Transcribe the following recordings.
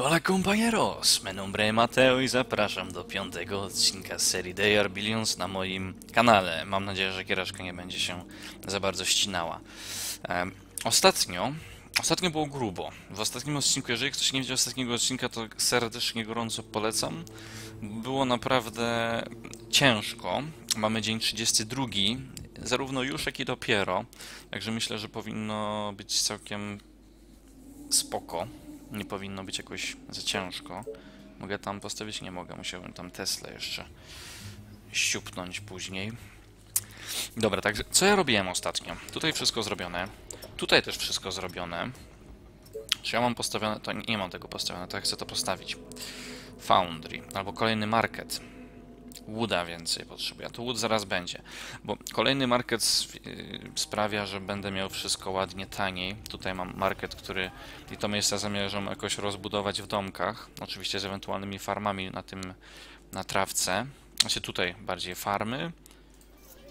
Hola compañeros, me nombre Mateo i zapraszam do piątego odcinka serii They Are Billions na moim kanale. Mam nadzieję, że giereczka nie będzie się za bardzo ścinała. Ostatnio, ostatnio było grubo. W ostatnim odcinku, jeżeli ktoś nie widział ostatniego odcinka, to serdecznie gorąco polecam. Było naprawdę ciężko. Mamy dzień 32, zarówno już, jak i dopiero. Także myślę, że powinno być całkiem spoko. Nie powinno być jakoś za ciężko. Mogę tam postawić? Nie mogę. Musiałbym tam Tesla jeszcze ściupnąć później. Dobra, także co ja robiłem ostatnio? Tutaj wszystko zrobione. Tutaj też wszystko zrobione. Czy ja mam postawione? To nie, nie mam tego postawione, to ja chcę to postawić. Foundry, albo kolejny market. Wooda więcej potrzebuję, a to wood zaraz będzie. Bo kolejny market yy, sprawia, że będę miał wszystko ładnie taniej. Tutaj mam market, który i to miejsce zamierzam jakoś rozbudować w domkach. Oczywiście z ewentualnymi farmami na tym, na trawce. Znaczy tutaj bardziej farmy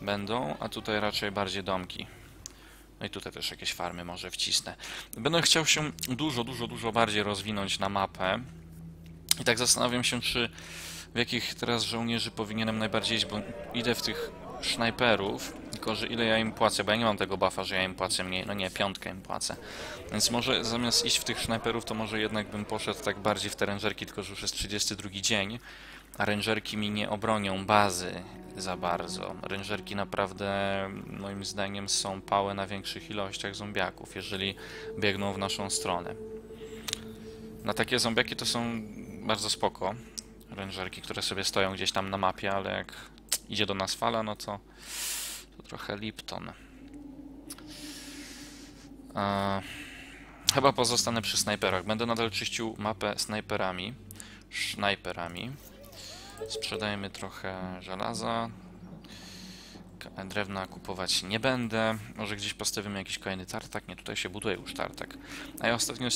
będą, a tutaj raczej bardziej domki. No i tutaj też jakieś farmy może wcisnę. Będę chciał się dużo, dużo, dużo bardziej rozwinąć na mapę. I tak zastanawiam się, czy w jakich teraz żołnierzy powinienem najbardziej iść, bo idę w tych snajperów, tylko że ile ja im płacę, bo ja nie mam tego buffa, że ja im płacę mniej, no nie, piątkę im płacę. Więc może zamiast iść w tych snajperów, to może jednak bym poszedł tak bardziej w te rangerki, tylko że już jest 32 dzień, a rangerki mi nie obronią bazy za bardzo. Rangerki naprawdę, moim zdaniem, są pałe na większych ilościach zombiaków, jeżeli biegną w naszą stronę. Na takie zombiaki to są bardzo spoko. Rangerki, które sobie stoją gdzieś tam na mapie, ale jak idzie do nas fala, no to, to trochę Lipton. E, chyba pozostanę przy snajperach. Będę nadal czyścił mapę snajperami. Snajperami. Sprzedajemy trochę żelaza. Drewna kupować nie będę. Może gdzieś postawimy jakiś kolejny tartak. Nie, tutaj się buduje już tartak. A ja ostatnio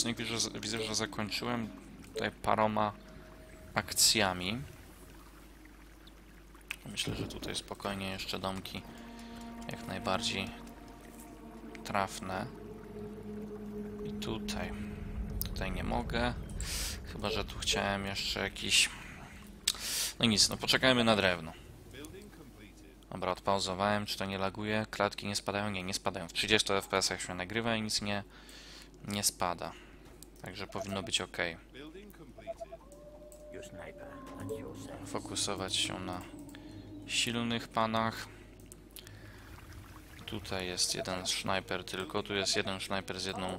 widzę, że zakończyłem tutaj paroma akcjami. Myślę, że tutaj spokojnie jeszcze domki jak najbardziej trafne. I tutaj. Tutaj nie mogę. Chyba, że tu chciałem jeszcze jakiś... No nic, no poczekajmy na drewno. Dobra, odpauzowałem. Czy to nie laguje? Klatki nie spadają? Nie, nie spadają. W 30 fps się nagrywa i nic nie, nie spada. Także powinno być ok. Your sniper and yourself. Fokusować się na silnych panach. Tutaj jest jeden snajper tylko, tu jest jeden snajper z jedną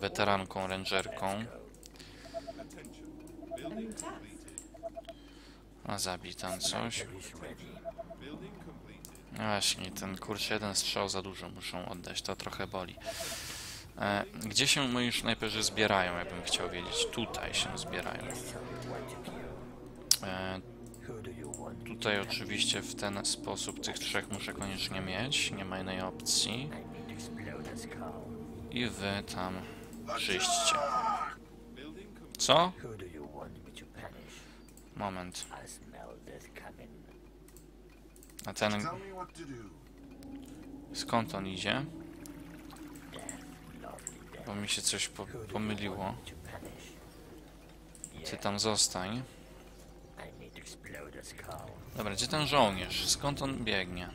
weteranką, rangerką. A zabij tam coś. No Właśnie, ten kurczę, jeden strzał za dużo muszą oddać, to trochę boli. E, gdzie się moi snajperzy zbierają, jakbym chciał wiedzieć? Tutaj się zbierają. E? Tutaj oczywiście w ten sposób tych trzech muszę koniecznie mieć, nie ma innej opcji. I wy tam czyśćcie. Co? Moment. A ten, skąd on idzie? Bo mi się coś po, pomyliło. Ty tam zostań. I need to explode a skull. Dobra, gdzie ten żołnierz? Skąd on biegnie?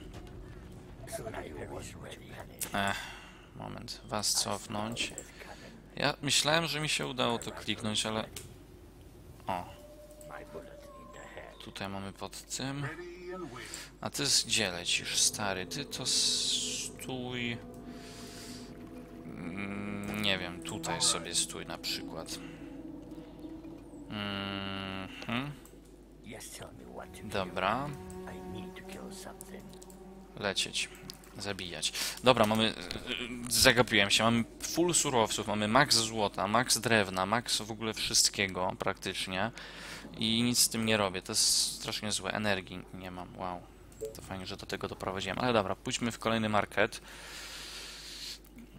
Ech, moment. Was cofnąć. Ja myślałem, że mi się udało to kliknąć, ale... O, tutaj mamy pod tym. A ty gdzie lecisz, stary? Ty to stój... Mm, Nie wiem, tutaj sobie stój na przykład. Mhm, Yes, dobra. Lecieć. Zabijać. Dobra, mamy... y, Zagapiłem się. Mamy full surowców, mamy max złota, max drewna, max w ogóle wszystkiego praktycznie. I nic z tym nie robię. To jest strasznie złe. Energii nie mam. Wow. To fajnie, że do tego doprowadziłem. Ale dobra, pójdźmy w kolejny market.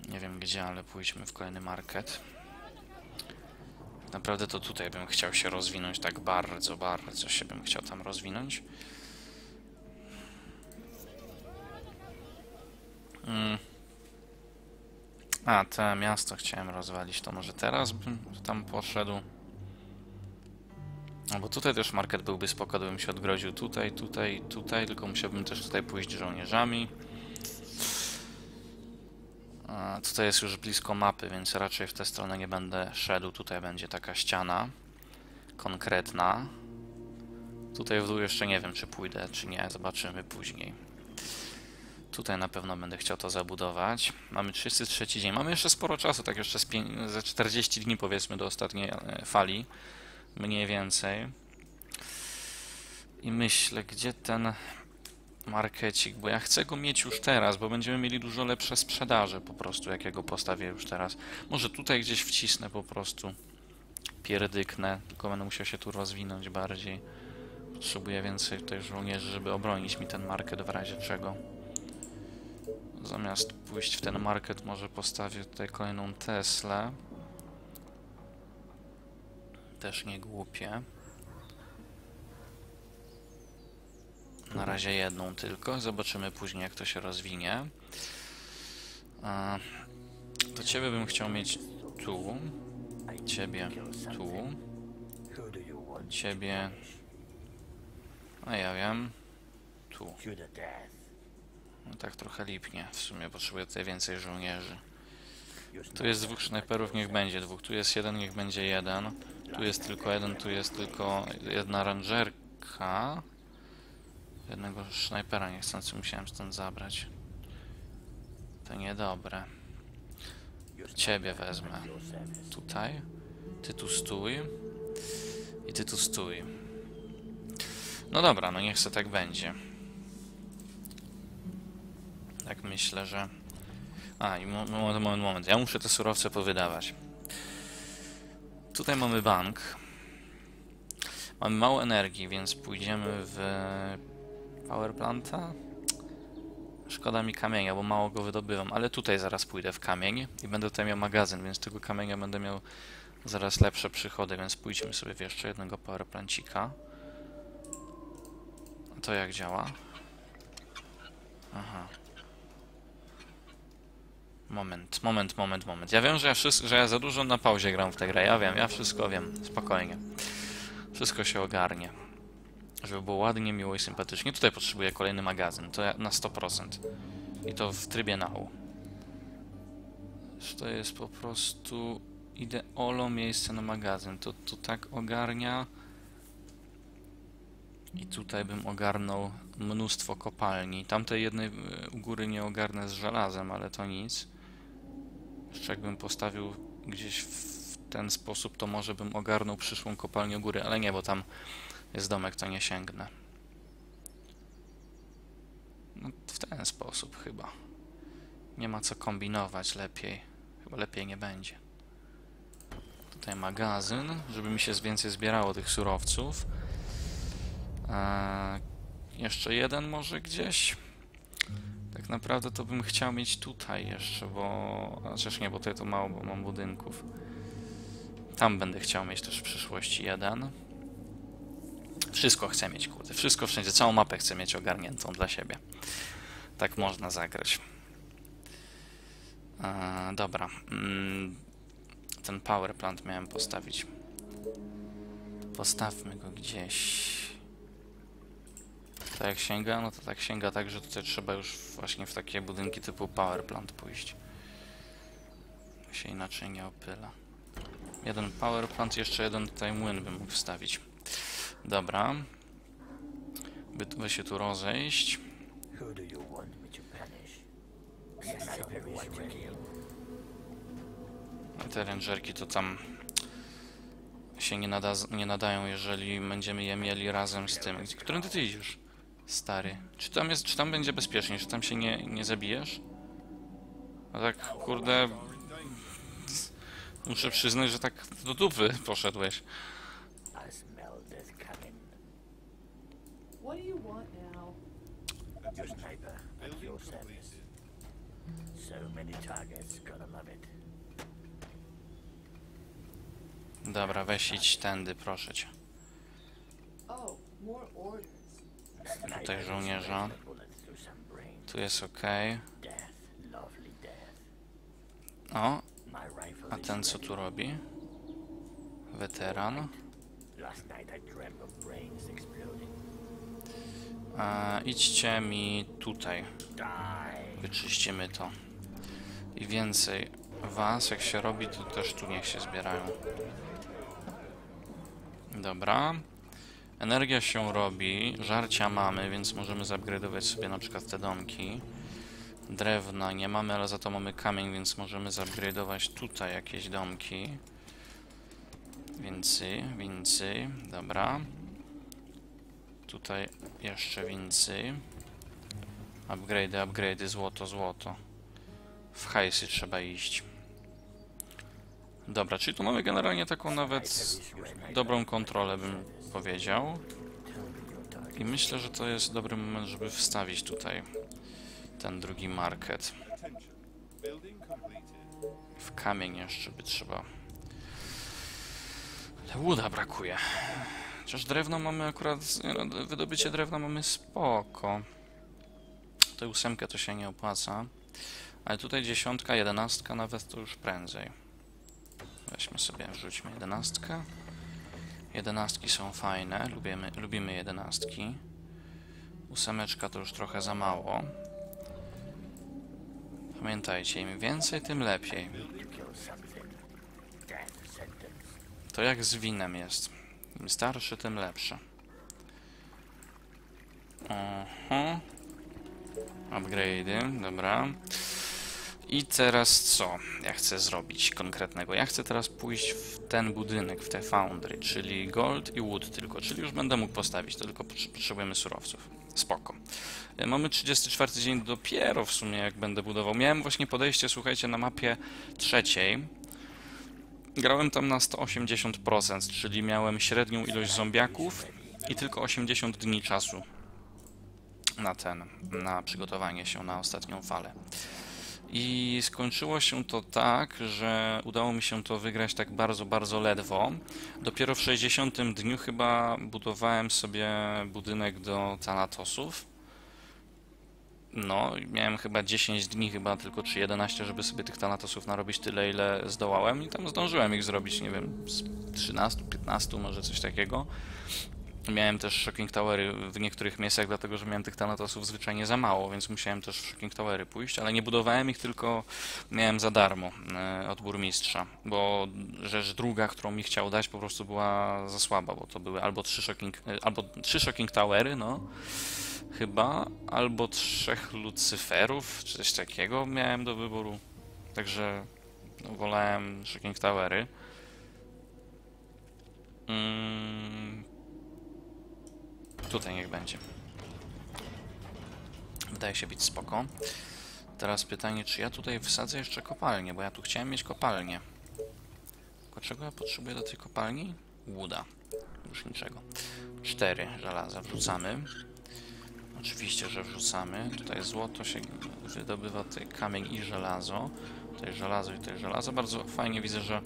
Nie wiem gdzie, ale pójdźmy w kolejny market. Naprawdę to tutaj bym chciał się rozwinąć tak bardzo, bardzo się bym chciał tam rozwinąć. Mm. A, te miasto chciałem rozwalić, to może teraz bym tam poszedł. No bo tutaj też market byłby spoko, gdybym się odgroził tutaj, tutaj, tutaj, tylko musiałbym też tutaj pójść żołnierzami. Tutaj jest już blisko mapy, więc raczej w tę stronę nie będę szedł. Tutaj będzie taka ściana konkretna. Tutaj w dół jeszcze nie wiem, czy pójdę, czy nie. Zobaczymy później. Tutaj na pewno będę chciał to zabudować. Mamy 33 dzień. Mamy jeszcze sporo czasu, tak jeszcze ze 40 dni powiedzmy do ostatniej e, fali. Mniej więcej. I myślę, gdzie ten markecik, bo ja chcę go mieć już teraz, bo będziemy mieli dużo lepsze sprzedaże po prostu, jak ja go postawię już teraz. Może tutaj gdzieś wcisnę po prostu. Pierdyknę, tylko będę musiał się tu rozwinąć bardziej. Potrzebuję więcej tutaj żołnierzy, żeby obronić mi ten market w razie czego. Zamiast pójść w ten market, może postawię tutaj kolejną Teslę. Też nie głupie. Na razie jedną tylko. Zobaczymy później, jak to się rozwinie. A, to ciebie bym chciał mieć tu. Ciebie tu. Ciebie. A ja wiem. Tu. No tak trochę lipnie. W sumie potrzebuję tutaj więcej żołnierzy. Tu jest dwóch snajperów, niech będzie dwóch. Tu jest jeden, niech będzie jeden. Tu jest tylko jeden, tu jest tylko jedna rangerka. Jednego snajpera niechcący musiałem stąd zabrać. To niedobre. Ciebie wezmę. Tutaj. Ty tu stój. I ty tu stój. No dobra, no niech se tak będzie. Tak myślę, że... A, i mo- moment, moment, moment. Ja muszę te surowce powydawać. Tutaj mamy bank. Mamy mało energii, więc pójdziemy w power planta. Szkoda mi kamienia, bo mało go wydobywam, ale tutaj zaraz pójdę w kamień i będę tutaj miał magazyn, więc tego kamienia będę miał zaraz lepsze przychody, więc pójdźmy sobie w jeszcze jednego power plancika. A to jak działa? Aha. Moment, moment, moment, moment. Ja wiem, że ja, wszystko, że ja za dużo na pauzie gram w tę grę. Ja wiem, ja wszystko wiem. Spokojnie. Wszystko się ogarnie. Żeby było ładnie, miło i sympatycznie. Tutaj potrzebuję kolejny magazyn. To na 100%. I to w trybie now. To jest po prostu ideolo miejsce na magazyn. To tu tak ogarnia. I tutaj bym ogarnął mnóstwo kopalni. Tamtej jednej y, u góry nie ogarnę z żelazem, ale to nic. Jeszcze jakbym postawił gdzieś w ten sposób, to może bym ogarnął przyszłą kopalnię u góry, ale nie, bo tam jest domek, to nie sięgnę. No, w ten sposób chyba. Nie ma co kombinować lepiej. Chyba lepiej nie będzie. Tutaj magazyn, żeby mi się więcej zbierało tych surowców. Eee, jeszcze jeden może gdzieś. Tak naprawdę to bym chciał mieć tutaj jeszcze, bo... Chociaż nie, bo tutaj to mało, bo mam budynków. Tam będę chciał mieć też w przyszłości jeden. Wszystko chcę mieć, kurde. Wszystko wszędzie. Całą mapę chcę mieć ogarniętą dla siebie. Tak można zagrać. Eee, dobra. Mm, ten power plant miałem postawić. Postawmy go gdzieś. Tak jak sięga, no to tak sięga tak, że tutaj trzeba już właśnie w takie budynki typu power plant pójść. Się inaczej nie opyla. Jeden power plant, jeszcze jeden tutaj młyn bym mógł wstawić. Dobra. By, się tu rozejść. A Te rangerki to tam się nie, nada, nie nadają, jeżeli będziemy je mieli razem z tym. Którym ty idziesz? Stary. Czy tam jest, czy tam będzie bezpiecznie? Czy tam się nie, nie zabijesz? A tak, kurde... Muszę przyznać, że tak do dupy poszedłeś. Your sniper at your service. So many targets, gotta love it. Dobra, weź idź tędy, proszę cię. Oh, is żołnierza. Tu jest ok. O, a ten co tu robi? Weteran. Last night I dreamt of brains exploding. Idźcie mi tutaj. Wyczyścimy to. I więcej was, jak się robi, to też tu niech się zbierają. Dobra. Energia się robi, żarcia mamy, więc możemy zupgrade'ować sobie na przykład te domki. Drewna nie mamy, ale za to mamy kamień, więc możemy zupgrade'ować tutaj jakieś domki. Więcej, więcej, dobra. Tutaj jeszcze więcej. Upgrade'y, upgrade'y, złoto, złoto. W hajsy trzeba iść. Dobra, czyli tu mamy generalnie taką nawet dobrą kontrolę, bym powiedział. I myślę, że to jest dobry moment, żeby wstawić tutaj ten drugi market. W kamień jeszcze by trzeba. Ale łuda brakuje. Chociaż drewno mamy akurat, no, wydobycie drewna mamy spoko. Tę ósemkę to się nie opłaca. Ale tutaj dziesiątka, jedenastka nawet to już prędzej. Weźmy sobie, wrzućmy jedenastkę. Jedenastki są fajne, lubimy, lubimy jedenastki. Ósemeczka to już trochę za mało. Pamiętajcie, im więcej, tym lepiej. To jak z winem jest. Im starszy, tym lepsze. Oho. Upgrade'y, dobra. I teraz co ja chcę zrobić konkretnego? Ja chcę teraz pójść w ten budynek, w te foundry, czyli gold i wood tylko, czyli już będę mógł postawić, to tylko potrze- potrzebujemy surowców. Spoko. E, Mamy 34 dzień dopiero w sumie, jak będę budował. Miałem właśnie podejście, słuchajcie, na mapie trzeciej, Grałem tam na 180%, czyli miałem średnią ilość zombiaków i tylko 80 dni czasu na ten, na przygotowanie się na ostatnią falę. I skończyło się to tak, że udało mi się to wygrać tak bardzo, bardzo ledwo. Dopiero w 60 dniu chyba budowałem sobie budynek do Thanatosów. No, miałem chyba 10 dni, chyba tylko czy 11, żeby sobie tych Thanatosów narobić tyle, ile zdołałem i tam zdążyłem ich zrobić, nie wiem, z 13, 15, może coś takiego. Miałem też Shocking Towery w niektórych miejscach, dlatego że miałem tych Thanatosów zwyczajnie za mało, więc musiałem też w Shocking Towery pójść, ale nie budowałem ich, tylko miałem za darmo e, od burmistrza, bo rzecz druga, którą mi chciał dać, po prostu była za słaba, bo to były albo trzy Shocking, e, albo trzy shocking Towery, no, chyba, albo trzech Lucyferów, czy coś takiego miałem do wyboru. Także no, wolałem Shocking Towery. Mm, tutaj niech będzie. Wydaje się być spoko. Teraz pytanie, czy ja tutaj wsadzę jeszcze kopalnię, bo ja tu chciałem mieć kopalnię. Tylko czego ja potrzebuję do tej kopalni? Łuda. Już niczego. Cztery żelaza wrzucamy. Oczywiście, że wrzucamy. Tutaj złoto się wydobywa, tutaj kamień i żelazo. Tutaj żelazo i tutaj żelazo. Bardzo fajnie widzę, że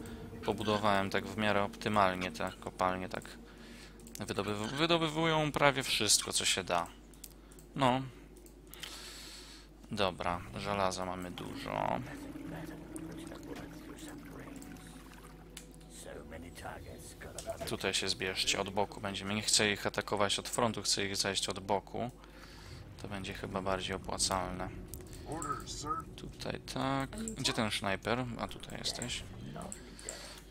pobudowałem tak w miarę optymalnie te kopalnie, tak wydobyw wydobywują prawie wszystko, co się da. No. Dobra, żelaza mamy dużo. Tutaj się zbierzcie od boku. Będziemy. Nie chcę ich atakować od frontu, chcę ich zajść od boku. To będzie chyba bardziej opłacalne. Tutaj tak. Gdzie ten snajper? A tutaj jesteś.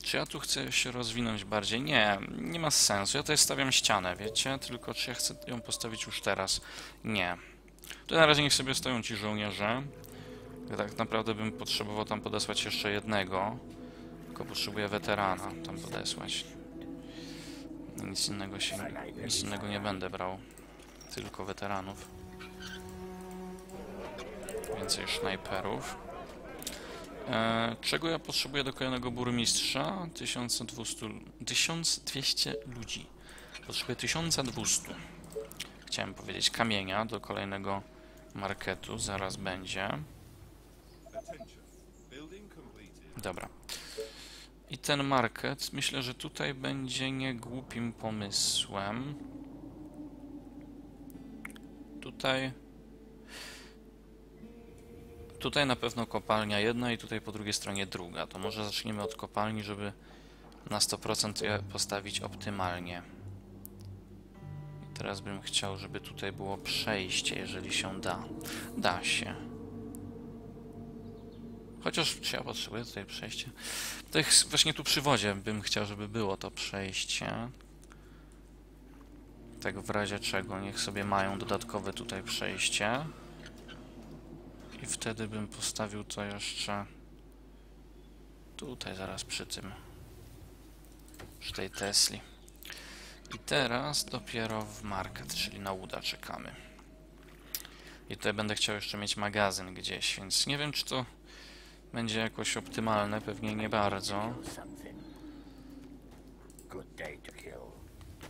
Czy ja tu chcę się rozwinąć bardziej? Nie, nie ma sensu. Ja tutaj stawiam ścianę, wiecie? Tylko czy ja chcę ją postawić już teraz? Nie. To na razie niech sobie stoją ci żołnierze. Ja tak naprawdę bym potrzebował tam podesłać jeszcze jednego. Tylko potrzebuję weterana tam podesłać. Nic innego się, nic innego nie będę brał. Tylko weteranów. Więcej snajperów. E, czego ja potrzebuję do kolejnego burmistrza? 1200, 1200 ludzi. Potrzebuję 1200. Chciałem powiedzieć kamienia do kolejnego marketu. Zaraz będzie. Dobra. I ten market, myślę, że tutaj będzie niegłupim pomysłem. Tutaj. Tutaj na pewno kopalnia jedna i tutaj po drugiej stronie druga. To może zaczniemy od kopalni, żeby na 100% je postawić optymalnie. I teraz bym chciał, żeby tutaj było przejście, jeżeli się da. Da się. Chociaż czy ja potrzebuję tutaj przejścia? To właśnie tu przy wodzie bym chciał, żeby było to przejście. Tak w razie czego, niech sobie mają dodatkowe tutaj przejście. I wtedy bym postawił to jeszcze tutaj zaraz przy tym. Przy tej Tesli. I teraz dopiero w market, czyli na uda czekamy. I tutaj będę chciał jeszcze mieć magazyn gdzieś, więc nie wiem czy to będzie jakoś optymalne, pewnie nie bardzo.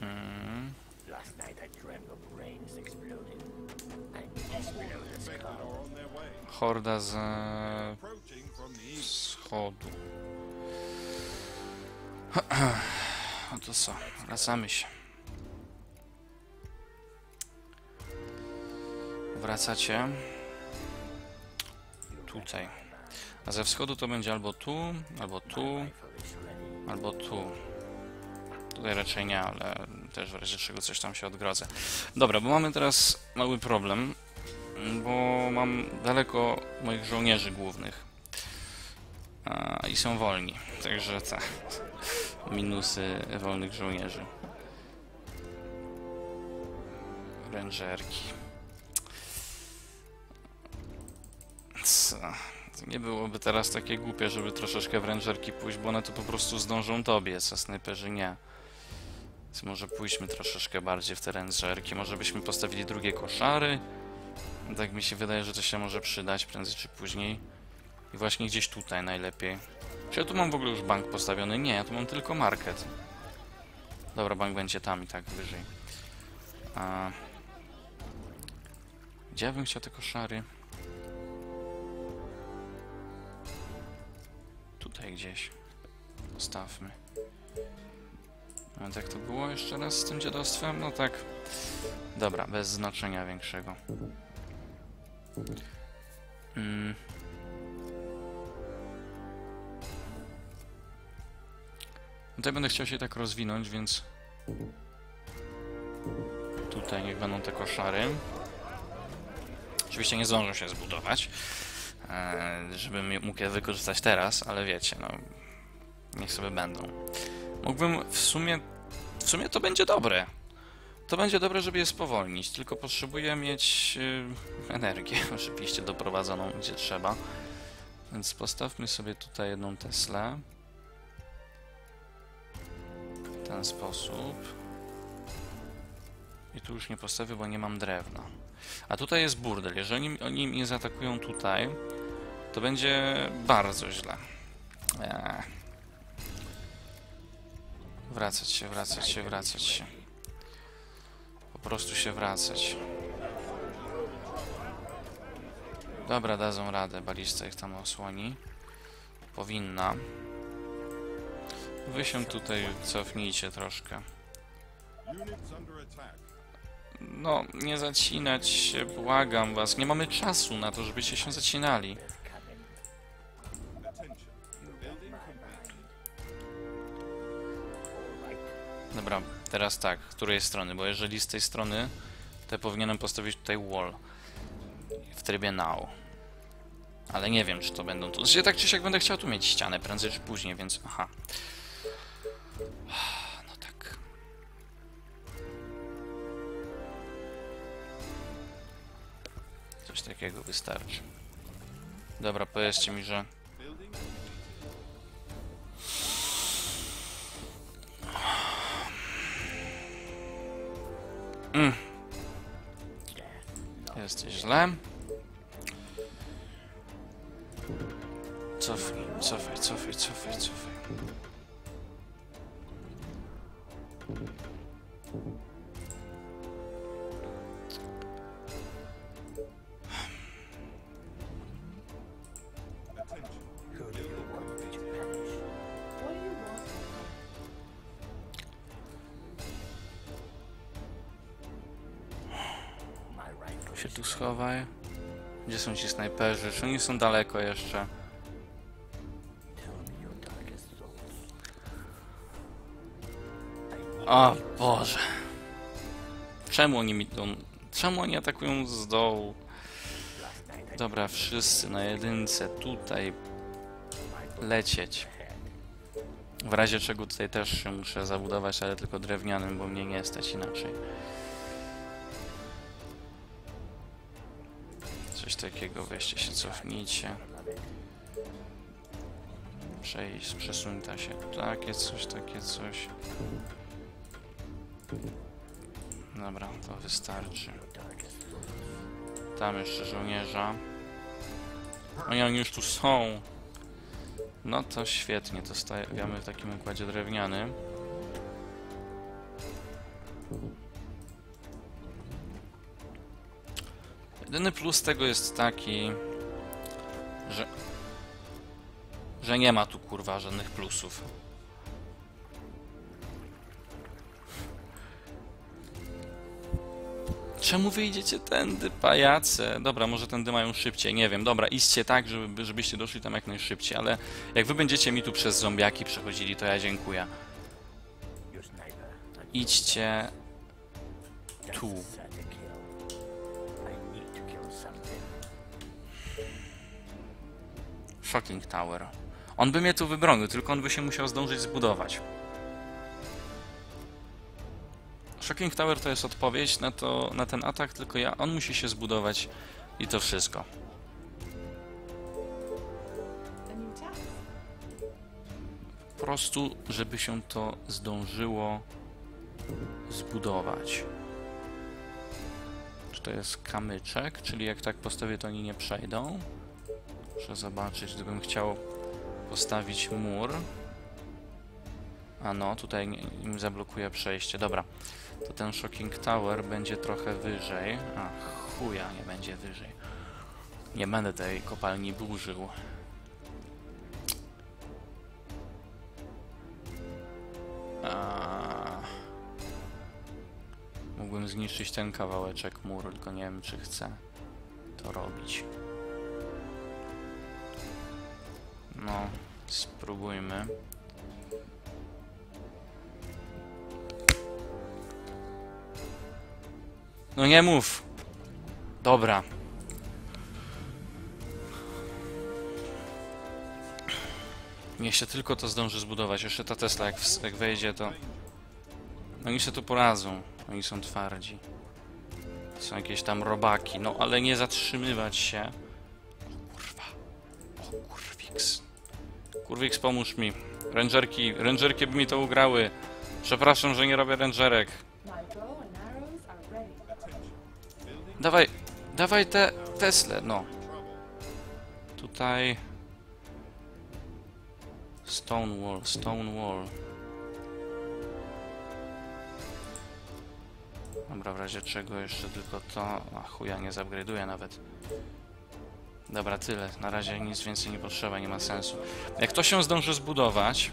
Mm. Last night I dreamt of brains exploding. Horda z east. wschodu. No to co, wracamy się. Wracacie tutaj. A ze wschodu to będzie albo tu, albo tu, albo tu. Tutaj raczej nie, ale też w razie czego coś tam się odgrodzę. Dobra, bo mamy teraz mały problem, bo mam daleko moich żołnierzy głównych. A, I są wolni, także te minusy wolnych żołnierzy. Rangerki. Co? Nie byłoby teraz takie głupie, żeby troszeczkę w rangerki pójść, bo one to po prostu zdążą dobiec, a snajperzy nie. Więc może pójdźmy troszeczkę bardziej w te rangerki. Może byśmy postawili drugie koszary. Tak mi się wydaje, że to się może przydać prędzej czy później. I właśnie gdzieś tutaj najlepiej. Czy ja tu mam w ogóle już bank postawiony? Nie, ja tu mam tylko market. Dobra, bank będzie tam i tak wyżej. A... Gdzie ja bym chciał te koszary? Tutaj gdzieś. Postawmy. A jak to było jeszcze raz z tym dziadostwem? No tak. Dobra, bez znaczenia większego. Mm. Tutaj będę chciał się tak rozwinąć, więc tutaj niech będą te koszary. Oczywiście nie zdążą się zbudować, e, żebym mógł je wykorzystać teraz, ale wiecie, no niech sobie będą. Mógłbym w sumie, w sumie to będzie dobre. To będzie dobre, żeby je spowolnić, tylko potrzebuję mieć y, energię, oczywiście doprowadzoną gdzie trzeba. Więc postawmy sobie tutaj jedną Teslę. W ten sposób. I tu już nie postawię, bo nie mam drewna. A tutaj jest burdel. Jeżeli oni mnie zaatakują tutaj, to będzie bardzo źle. Eee. Wracać się, wracać się, wracać się. Po prostu się wracać. Dobra, dadzą radę. Balista ich tam osłoni. Powinna. Wy się tutaj cofnijcie troszkę. No, nie zacinać się, błagam was. Nie mamy czasu na to, żebyście się zacinali. Dobra, teraz tak, której strony? Bo jeżeli z tej strony, to powinienem postawić tutaj wall. W trybie now. Ale nie wiem, czy to będą tu. Znaczy, tak czy siak będę chciał tu mieć ścianę, prędzej czy później, więc aha. No tak. Coś takiego wystarczy. Dobra, powiedzcie mi, że Jest źle. Cofaj, cofaj, cofaj, cofaj, cofaj. Czy oni są daleko jeszcze? O Boże. Czemu oni mi to... Czemu oni atakują z dołu? Dobra, wszyscy na jedynce tutaj lecieć. W razie czego tutaj też się muszę zabudować, ale tylko drewnianym, bo mnie nie stać inaczej. Takiego, weźcie się, cofnijcie. Przejść, przesuńta się. Takie coś, takie coś. Dobra, to wystarczy. Tam jeszcze żołnierza. Oni, oni już tu są. No to świetnie, to stawiamy w takim układzie drewnianym. Jedyny plus tego jest taki, że, że nie ma tu kurwa żadnych plusów. Czemu wy idziecie tędy, pajace? Dobra, może tędy mają szybciej, nie wiem. Dobra, idźcie tak, żeby, żebyście doszli tam jak najszybciej, ale jak wy będziecie mi tu przez zombiaki przechodzili, to ja dziękuję. Idźcie tu. Shocking Tower. On by mnie tu wybronił, tylko on by się musiał zdążyć zbudować. Shocking Tower to jest odpowiedź na, to, na ten atak, tylko ja, on musi się zbudować i to wszystko. Po prostu, żeby się to zdążyło zbudować. Czy to jest kamyczek, czyli jak tak postawię, to oni nie przejdą? Muszę zobaczyć, gdybym chciał postawić mur. A no, tutaj im zablokuje przejście. Dobra, to ten Shocking Tower będzie trochę wyżej. A chuja, nie będzie wyżej. Nie będę tej kopalni burzył. A... Mógłbym zniszczyć ten kawałeczek muru, tylko nie wiem, czy chcę to robić. No, spróbujmy. No nie mów! Dobra. Się tylko to zdąży zbudować. Jeszcze ta Tesla, jak, w- jak wejdzie, to... Oni się tu poradzą. Oni są twardzi. Są jakieś tam robaki. No, ale nie zatrzymywać się. O kurwa. O kurwiks. Kurwiks, pomóż mi. Rangerki, rangerki by mi to ugrały. Przepraszam, że nie robię rangerek. Dawaj, dawaj te Tesle, no. Tutaj... Stonewall, Stonewall. Dobra, w razie czego jeszcze tylko to... A chuja, nie zupgrade'uję nawet. Dobra, tyle. Na razie nic więcej nie potrzeba, nie ma sensu. Jak to się zdąży zbudować,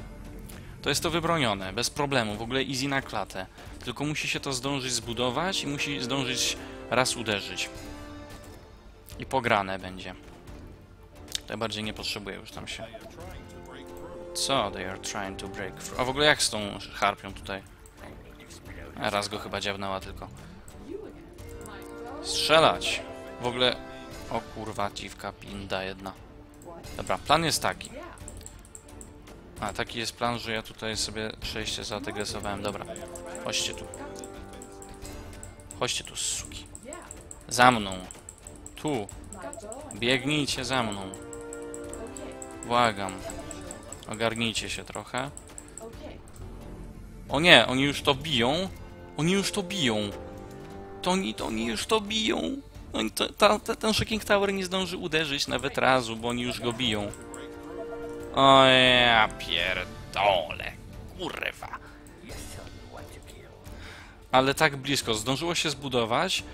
to jest to wybronione, bez problemu, w ogóle easy na klatę. Tylko musi się to zdążyć zbudować i musi zdążyć raz uderzyć. I pograne będzie. To bardziej nie potrzebuję już tam się. Co they are trying to break through? A w ogóle jak z tą harpią tutaj? A raz go chyba dziabnęła tylko. Strzelać! W ogóle... O kurwa, dziwka pinda jedna. Dobra, plan jest taki. A, taki jest plan, że ja tutaj sobie przejście zaadresowałem. Dobra, chodźcie tu. Chodźcie tu, suki. Za mną. Tu. Biegnijcie za mną. Błagam. Ogarnijcie się trochę. O nie, oni już to biją. Oni już to biją. To oni, to oni już to biją. Oni to, ta, ta, ten Shocking Tower nie zdąży uderzyć nawet razu, bo oni już go biją. O ja pierdolę. Kurwa. Ale tak blisko. Zdążyło się zbudować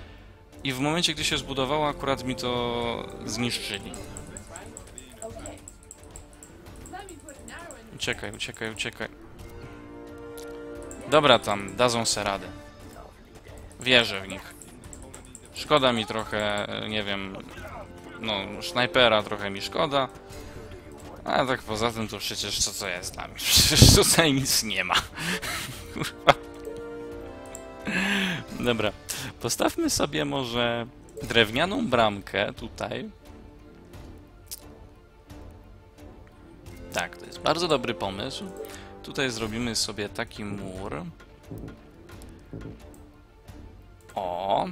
i w momencie, gdy się zbudowało, akurat mi to zniszczyli. Uciekaj, uciekaj, uciekaj. Dobra tam, dadzą se radę. Wierzę w nich. Szkoda mi trochę, nie wiem, no, snajpera trochę mi szkoda. A tak poza tym to przecież co to jest mnie? Przecież tutaj nic nie ma. Kurwa. Dobra, postawmy sobie może drewnianą bramkę tutaj. Tak, to jest bardzo dobry pomysł. Tutaj zrobimy sobie taki mur. O!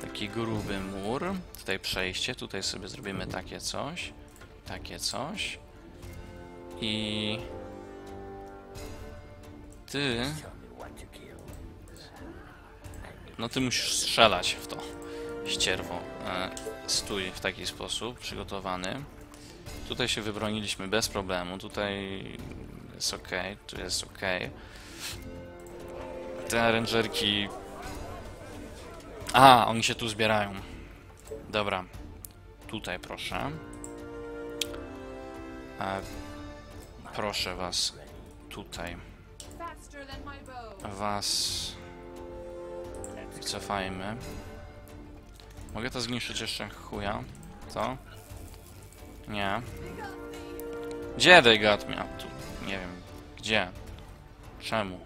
Taki gruby mur. Tutaj przejście, tutaj sobie zrobimy takie coś. Takie coś. I... Ty... No ty musisz strzelać w to ścierwo. E, stój w taki sposób, przygotowany. Tutaj się wybroniliśmy bez problemu. Tutaj jest ok, tu jest ok. Te rangerki... A, oni się tu zbierają. Dobra. Tutaj proszę. E, proszę was. Tutaj. Was... Cofajmy. Mogę to zniszczyć jeszcze chuja? Co? Nie. Gdzie they got me? A, tu. Nie wiem. Gdzie? Czemu?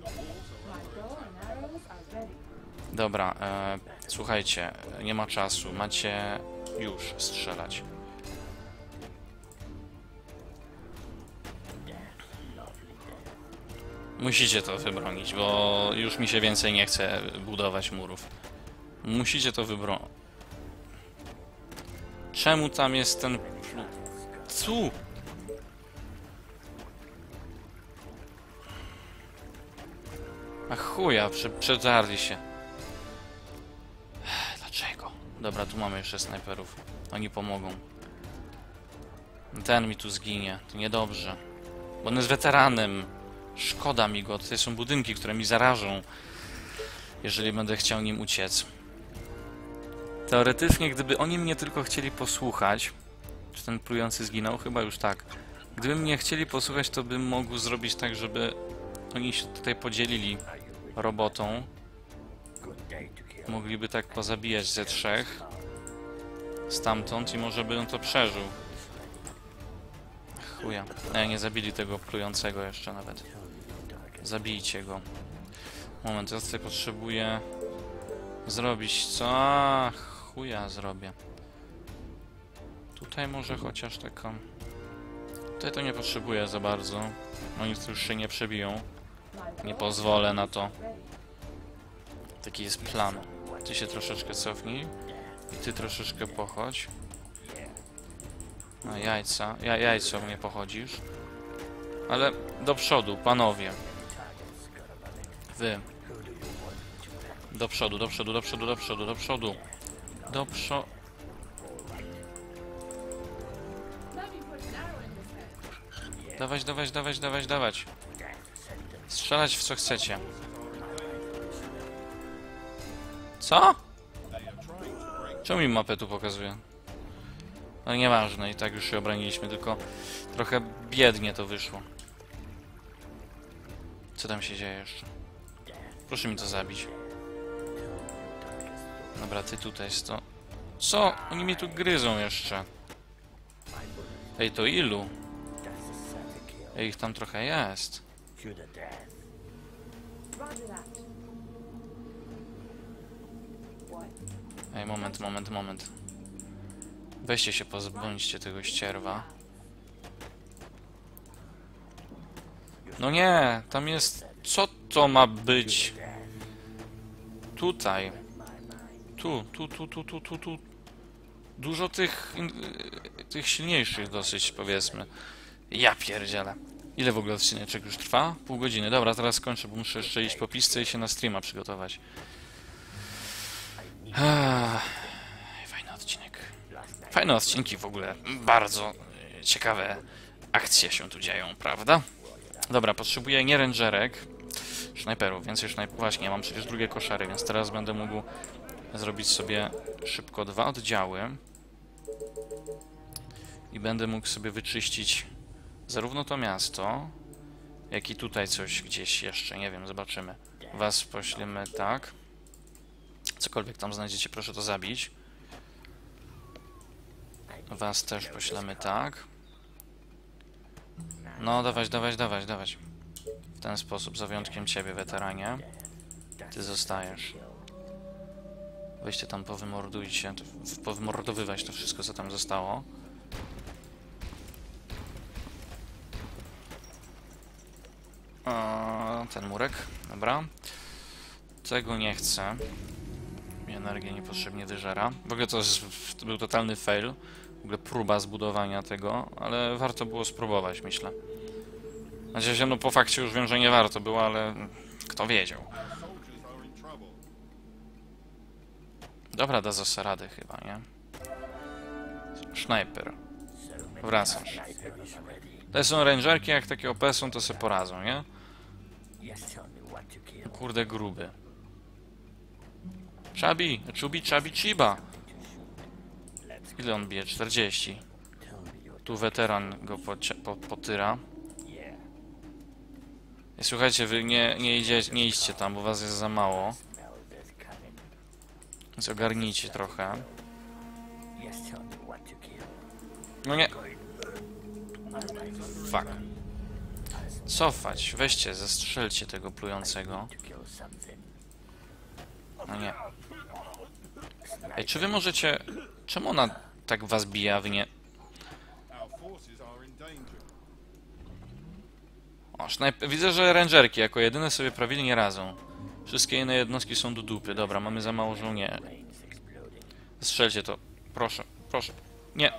Dobra, e, słuchajcie, nie ma czasu. Macie już strzelać. Musicie to wybronić, bo już mi się więcej nie chce budować murów. Musicie to wybronić. Czemu tam jest ten... Tu! A chuja, prze, się. Dobra, tu mamy jeszcze snajperów. Oni pomogą. Ten mi tu zginie. To niedobrze. Bo on jest weteranem. Szkoda mi go. Tutaj są budynki, które mi zarażą. Jeżeli będę chciał nim uciec. Teoretycznie, gdyby oni mnie tylko chcieli posłuchać... Czy ten plujący zginął? Chyba już tak. Gdyby mnie chcieli posłuchać, to bym mógł zrobić tak, żeby oni się tutaj podzielili robotą. Mogliby tak pozabijać ze trzech stamtąd i może bym to przeżył. Chuja. Nie, nie zabili tego plującego jeszcze nawet. Zabijcie go. Moment, ja tutaj potrzebuję zrobić co? A, chuja zrobię. Tutaj może chociaż taką... Tutaj to nie potrzebuję za bardzo. Oni już się nie przebiją. Nie pozwolę na to. Taki jest plan. Ty się troszeczkę cofnij. I ty troszeczkę pochodź. No jajca. Ja, jajco mnie pochodzisz. Ale do przodu, panowie. Wy. Do przodu, do przodu, do przodu, do przodu, do przodu. Do przodu. Dawać, dawać, dawać, dawać, dawać. Strzelać w co chcecie. Co? Czemu mi mapę tu pokazuje? No nieważne, i tak już się obroniliśmy, tylko trochę biednie to wyszło. Co tam się dzieje jeszcze? Proszę mi to zabić. Dobra, ty tutaj sto... Co? Oni mnie tu gryzą jeszcze. Ej, to ilu? Ej, ich tam trochę jest. Ej, moment, moment, moment. Weźcie się, pozbądźcie tego ścierwa. No nie, tam jest... Co to ma być? Tutaj. Tu, tu, tu, tu, tu, tu, tu. Dużo tych... tych silniejszych dosyć, powiedzmy. Ja pierdzielę. Ile w ogóle odcineczek już trwa? Pół godziny. Dobra, teraz skończę, bo muszę jeszcze iść po pizzę i się na streama przygotować. Ah, Fajny odcinek. Fajne odcinki w ogóle. Bardzo ciekawe akcje się tu dzieją, prawda? Dobra, potrzebuję nie rangerek, snajperów, więc już naj... właśnie, mam przecież drugie koszary, więc teraz będę mógł zrobić sobie szybko dwa oddziały i będę mógł sobie wyczyścić zarówno to miasto, jak i tutaj coś gdzieś jeszcze, nie wiem, zobaczymy. Was poślemy tak. Cokolwiek tam znajdziecie, proszę to zabić. Was też poślemy tak. No, dawać, dawać, dawać, dawać. W ten sposób, za wyjątkiem ciebie, weteranie. Ty zostajesz. Weźcie tam, powymordujcie, powymordowywać to wszystko, co tam zostało. Ten murek, dobra. Tego nie chcę. Energię niepotrzebnie wyżera. W ogóle to, jest, to był totalny fail. W ogóle próba zbudowania tego, ale warto było spróbować, myślę. Znaczy się, no po fakcie już wiem, że nie warto było, ale kto wiedział. Dobra, da za radę chyba, nie? Sniper. Wracasz. Te są rangerki, jak takie OP są, to se poradzą, nie? Kurde, gruby. Chabi, Chubi, Chabi, Chiba. Ile on bije? 40. Tell me your Tu weteran go po, potyra. I słuchajcie, wy nie, nie, idzie, nie idźcie tam, bo was jest za mało. Więc ogarnijcie trochę. No nie, fuck. Cofać, weźcie, zestrzelcie tego plującego. No nie. Ej, czy wy możecie... Czemu ona tak was bije, a wy nie... O, snajp... Widzę, że rangerki jako jedyne sobie prawidłnie radzą. Wszystkie inne jednostki są do dupy. Dobra, mamy za mało żołnierzy. Strzelcie to. Proszę, proszę. Nie.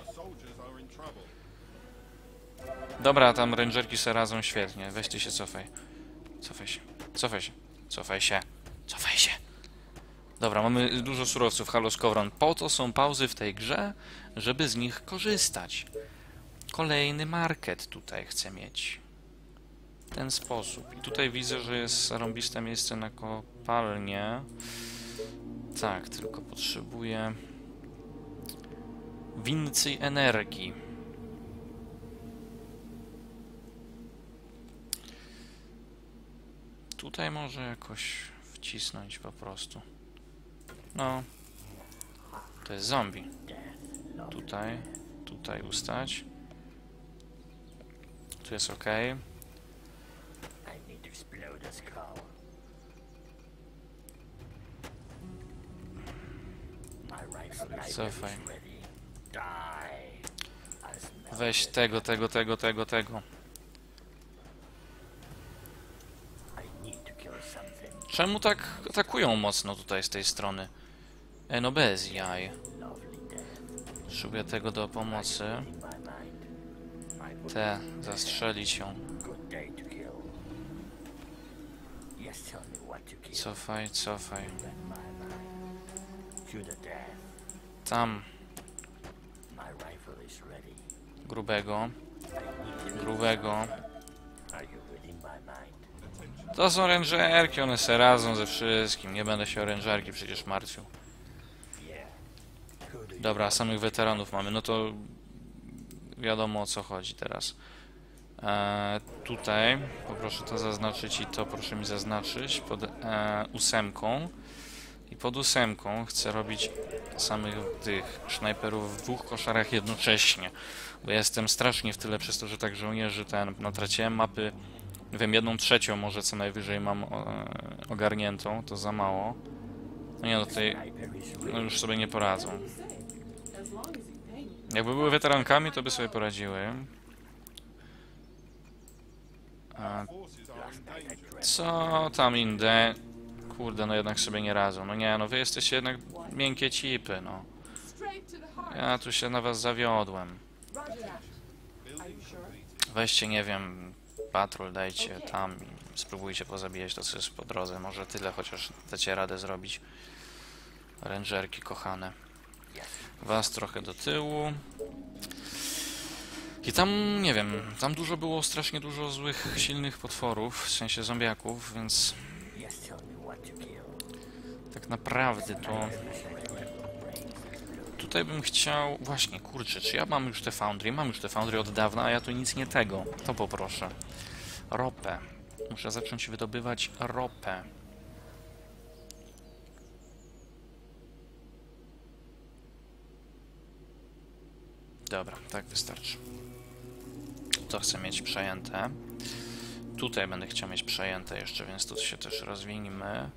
Dobra, tam rangerki se radzą świetnie. Weź ty się cofaj. Cofaj się. Cofaj się. Cofaj się. Cofaj się. Dobra, mamy dużo surowców. Halo Skowron. Po to są pauzy w tej grze, żeby z nich korzystać. Kolejny market tutaj chcę mieć. W ten sposób. I tutaj widzę, że jest zarąbiste miejsce na kopalnię. Tak, tylko potrzebuję więcej energii. Tutaj może jakoś wcisnąć po prostu. No. To jest zombie. Tutaj, tutaj ustać. Tu jest ok. Cofaj. Weź tego, tego, tego, tego, tego. Czemu tak atakują mocno tutaj z tej strony? E, no bez jaj. Potrzebuję tego do pomocy. Te, zastrzelić ją. Cofaj, cofaj. Tam, grubego, grubego. To są rangerki, one se radzą ze wszystkim. Nie będę się o przecież martwił. Dobra, samych weteranów mamy, no to wiadomo o co chodzi teraz. E, tutaj poproszę to zaznaczyć i to proszę mi zaznaczyć pod e, ósemką. I pod ósemką chcę robić samych tych snajperów w dwóch koszarach jednocześnie. Bo ja jestem strasznie w tyle przez to, że tak żołnierzy ten, natraciłem mapy, nie wiem, jedną trzecią może co najwyżej mam e, ogarniętą, to za mało. No nie, no tutaj Sniper is no już sobie nie poradzą. Jakby były weterankami, to by sobie poradziły. A co tam inne? Kurde, no jednak sobie nie radzą. No nie, no wy jesteście jednak miękkie cipy, no. Ja tu się na was zawiodłem. Weźcie, nie wiem, patrol dajcie tam i spróbujcie pozabijać to, co jest po drodze. Może tyle chociaż dacie radę zrobić. Rangerki kochane. Was trochę do tyłu. I tam, nie wiem, tam dużo było, strasznie dużo złych, silnych potworów, w sensie zombiaków, więc tak naprawdę to... Tutaj bym chciał... Właśnie, kurczę, czy ja mam już te foundry? Mam już te foundry od dawna, a ja tu nic nie tego. To poproszę. Ropę. Muszę zacząć wydobywać ropę. Dobra, tak wystarczy. To chcę mieć przejęte. Tutaj będę chciał mieć przejęte jeszcze, więc tu się też rozwiniemy.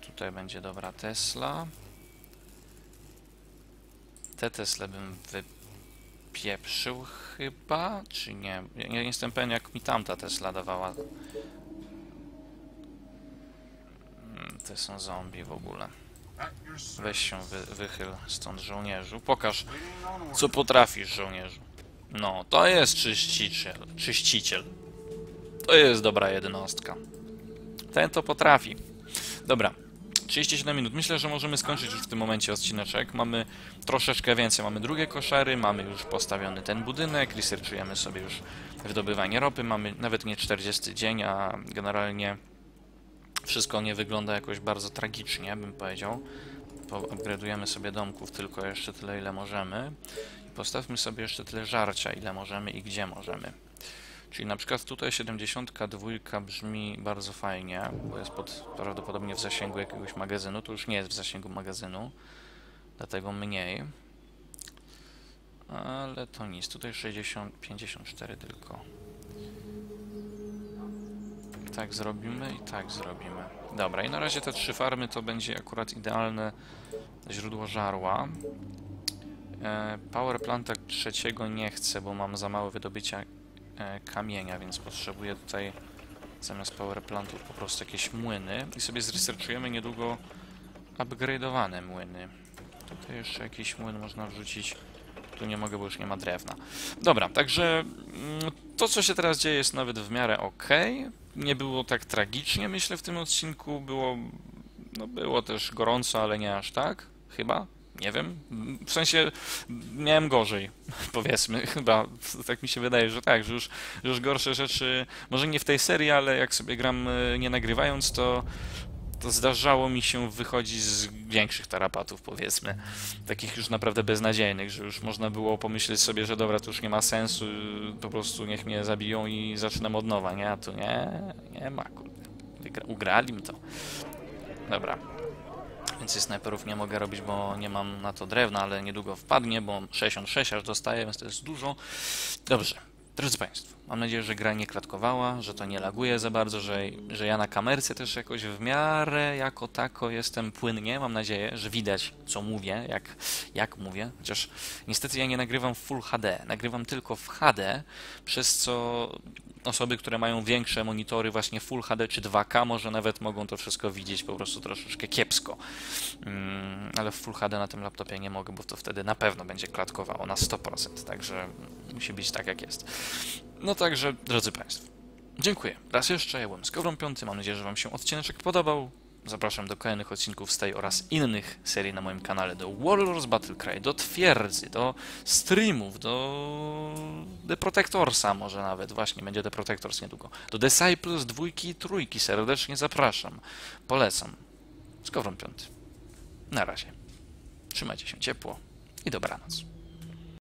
tutaj będzie dobra Tesla. Te Tesla bym wypieprzył chyba, czy nie? Ja nie jestem pewien, jak mi tamta Tesla dawała. Mm, To są zombie w ogóle. Weź się wy, wychyl stąd żołnierzu. Pokaż, co potrafisz, żołnierzu. No, to jest czyściciel. Czyściciel. To jest dobra jednostka. Ten to potrafi. Dobra. 37 minut. Myślę, że możemy skończyć już w tym momencie odcineczek. Mamy troszeczkę więcej. Mamy drugie koszary, mamy już postawiony ten budynek, researchujemy sobie już wydobywanie ropy. Mamy nawet nie 40 dzień, a generalnie wszystko nie wygląda jakoś bardzo tragicznie, bym powiedział. Upgrade'ujemy sobie domków tylko jeszcze tyle, ile możemy. I postawmy sobie jeszcze tyle żarcia, ile możemy i gdzie możemy. Czyli na przykład tutaj 72 brzmi bardzo fajnie, bo jest pod, prawdopodobnie w zasięgu jakiegoś magazynu. To już nie jest w zasięgu magazynu, dlatego mniej. Ale to nic. Tutaj 60, 54 tylko. Tak zrobimy i tak zrobimy. Dobra, i na razie te trzy farmy to będzie akurat idealne źródło żarła. E, Power planta trzeciego nie chcę, bo mam za małe wydobycia e, kamienia, więc potrzebuję tutaj zamiast power plantów po prostu jakieś młyny i sobie zresearchujemy niedługo upgrade'owane młyny. Tutaj jeszcze jakiś młyn można wrzucić. Tu nie mogę, bo już nie ma drewna. Dobra, także mm, to, co się teraz dzieje, jest nawet w miarę ok. Nie było tak tragicznie, myślę, w tym odcinku. Było, no, było też gorąco, ale nie aż tak, chyba. Nie wiem. W sensie miałem gorzej, powiedzmy. Chyba tak mi się wydaje, że tak, że już, że już gorsze rzeczy, może nie w tej serii, ale jak sobie gram e, nie nagrywając, to, to zdarzało mi się wychodzić z większych tarapatów, powiedzmy. Takich już naprawdę beznadziejnych, że już można było pomyśleć sobie, że dobra, to już nie ma sensu, po prostu niech mnie zabiją i zaczynam od nowa, nie? A tu nie, nie ma, kurde. Wygra ugrali mi to. Dobra. Więcej snajperów nie mogę robić, bo nie mam na to drewna, ale niedługo wpadnie, bo 66 aż dostaję, więc to jest dużo. Dobrze. Drodzy Państwo, mam nadzieję, że gra nie klatkowała, że to nie laguje za bardzo, że, że ja na kamerce też jakoś w miarę jako tako jestem płynnie. Mam nadzieję, że widać, co mówię, jak, jak mówię. Chociaż niestety ja nie nagrywam w Full HD, nagrywam tylko w HD, przez co osoby, które mają większe monitory, właśnie Full HD czy 2K, może nawet mogą to wszystko widzieć po prostu troszeczkę kiepsko. Mm, ale w Full HD na tym laptopie nie mogę, bo to wtedy na pewno będzie klatkowało na 100%, także musi być tak jak jest. No także, drodzy Państwo, dziękuję. Raz jeszcze, ja byłem Skowron Piąty, mam nadzieję, że Wam się odcinek podobał. Zapraszam do kolejnych odcinków z tej oraz innych serii na moim kanale, do Warlords Battle Cry, do Twierdzy, do streamów, do The Protectorsa może nawet, właśnie, będzie The Protectors niedługo, do Disciples dwójki i trójki, serdecznie zapraszam, polecam. Skowron Piąty. Na razie. Trzymajcie się ciepło i dobranoc.